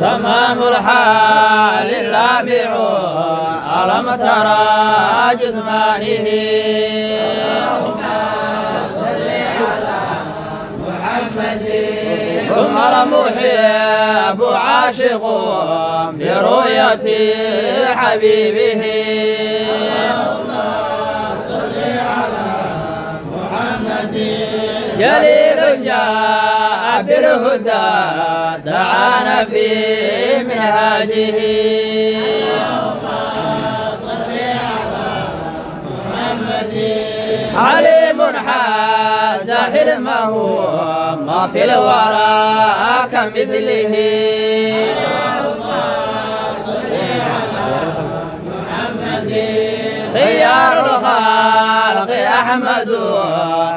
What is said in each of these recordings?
تمام الحال اللامع ألم ترى جثمانه ثم المحب عاشق برؤية حبيبه. جليل جاء بالهدى دعانا في منهاجه. عليم حاز حلمه ما في الورى كمثله. خيار الخلق أحمد.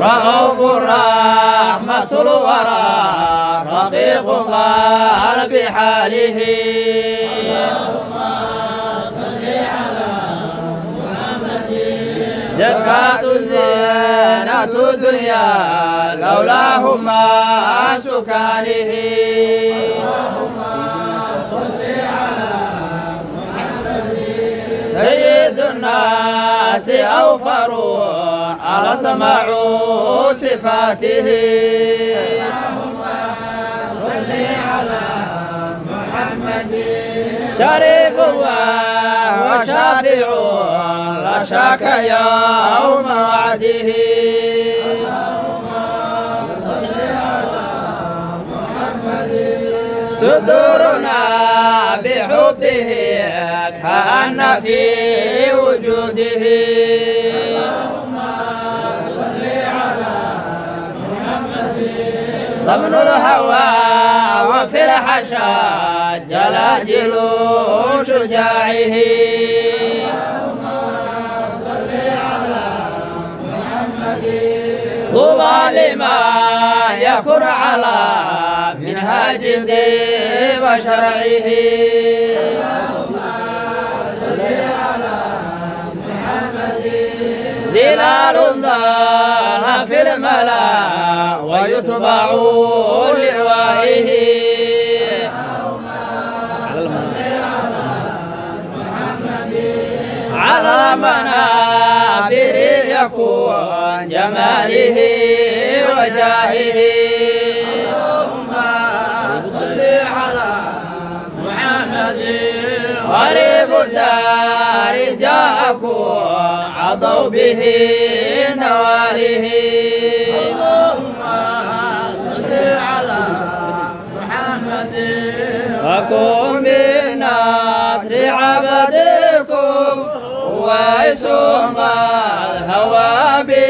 رؤوف رحمة الورى رقيق قلب حاله زكاة زينة الدنيا لولاه ما سكانه. سيد الناس أوفر أسمع صفاته. شريف وشافع لا شك يوم وعده. صدورنا بحبه كأن في وجوده. ضمن الهوى وفي الحشا جلاجل شجاعه طوبى لما يكن على منهاج الدين وشرعه. ظلال ضال في الملا ويتبع لوائه. على منابر يكون جماله وجاهه اللهم صل على محمد غريب عضوا به نواله اللهم صل على محمد. وكن بالنصر عبدكم ويسوم الهوى به.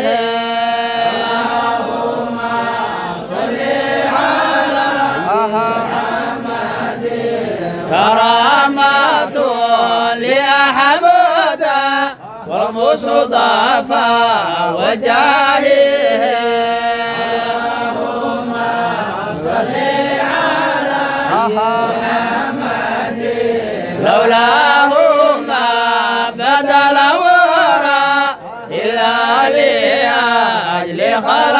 ومصطفى وجاهه محمد. لولاه ما بدا الورى إلا لأجل خلقه.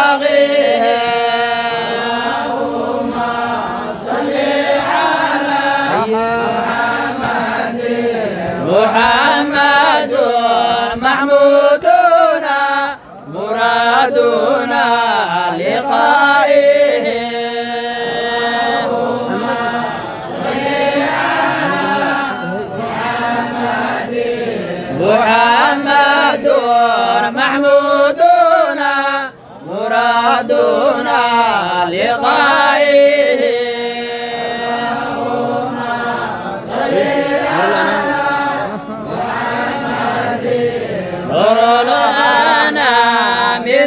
دون لقائه. محمد محمودنا مرادنا لقائه.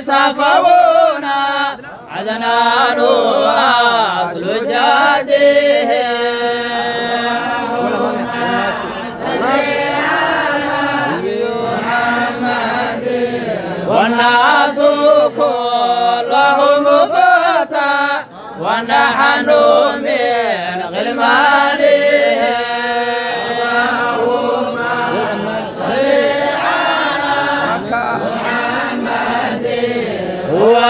صفونا عدنان أصل جاده والناس كلهم فتى ونحن من うわ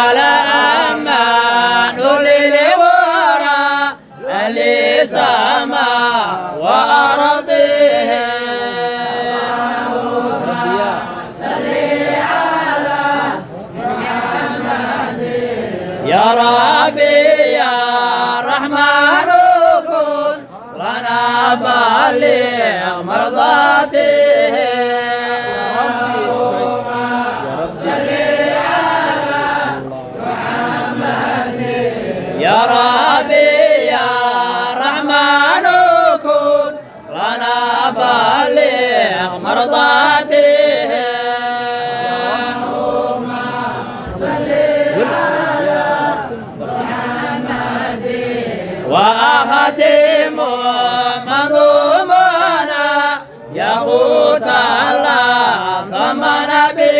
وأختم منظومنا يغوت الله ثمن به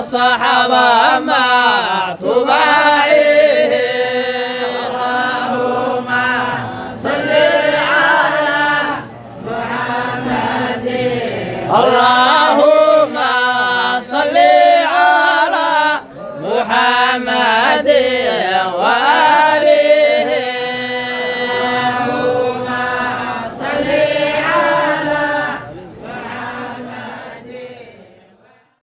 تبع